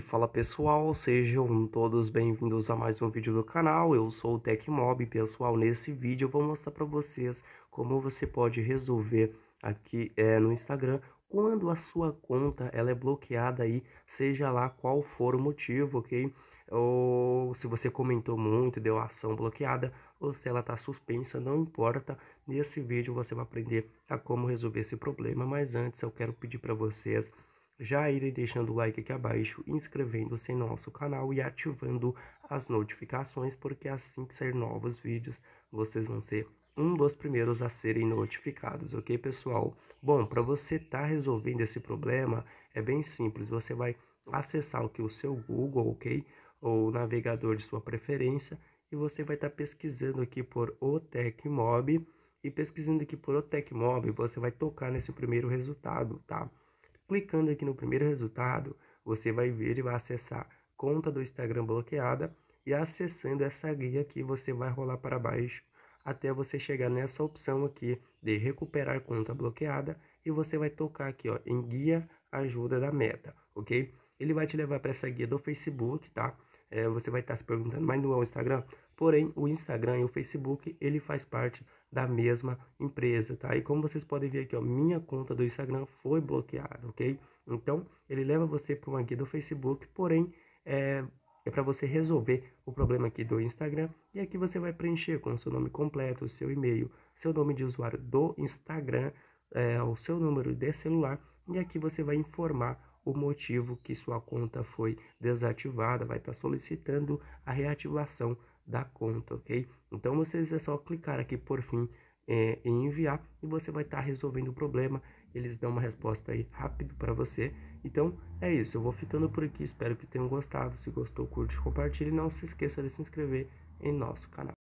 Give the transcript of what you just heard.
Fala pessoal, sejam todos bem-vindos a mais um vídeo do canal, eu sou o Tecmob, pessoal, nesse vídeo eu vou mostrar para vocês como você pode resolver aqui é, no Instagram quando a sua conta ela é bloqueada aí, seja lá qual for o motivo, ok? Ou se você comentou muito, deu ação bloqueada, ou se ela está suspensa, não importa, nesse vídeo você vai aprender a como resolver esse problema, mas antes eu quero pedir para vocês já irem deixando o like aqui abaixo, inscrevendo-se em nosso canal e ativando as notificações, porque assim que sair novos vídeos, vocês vão ser um dos primeiros a serem notificados, ok pessoal? Bom, para você estar tá resolvendo esse problema, é bem simples, você vai acessar o que o seu Google, ok? Ou navegador de sua preferência, e você vai estar tá pesquisando aqui por Otecmob, e pesquisando aqui por Otecmob, você vai tocar nesse primeiro resultado, tá? Clicando aqui no primeiro resultado, você vai ver e vai acessar conta do Instagram bloqueada e acessando essa guia aqui, você vai rolar para baixo até você chegar nessa opção aqui de recuperar conta bloqueada e você vai tocar aqui ó, em guia ajuda da meta, ok? Ele vai te levar para essa guia do Facebook, tá? É, você vai estar se perguntando, mas não é o Instagram? Porém, o Instagram e o Facebook, ele faz parte da mesma empresa, tá? E como vocês podem ver aqui, ó, minha conta do Instagram foi bloqueada, ok? Então, ele leva você para uma guia do Facebook, porém, é, é para você resolver o problema aqui do Instagram. E aqui você vai preencher com o seu nome completo, o seu e-mail, seu nome de usuário do Instagram, é, o seu número de celular. E aqui você vai informar o motivo que sua conta foi desativada, vai estar tá solicitando a reativação da conta, ok? Então vocês é só clicar aqui por fim é, em enviar e você vai estar tá resolvendo o problema. Eles dão uma resposta aí rápido para você. Então é isso, eu vou ficando por aqui. Espero que tenham gostado. Se gostou, curte, compartilhe. Não se esqueça de se inscrever em nosso canal.